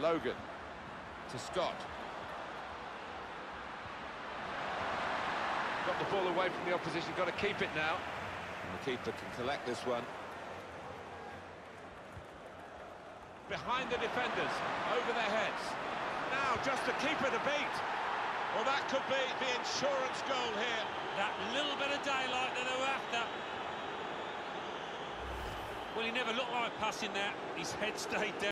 Logan to Scott. Got the ball away from the opposition, got to keep it now. And the keeper can collect this one. Behind the defenders, over their heads. Now just the keeper to beat. Well, that could be the insurance goal here. That little bit of daylight that they were after. Well, he never looked like passing that. His head stayed down.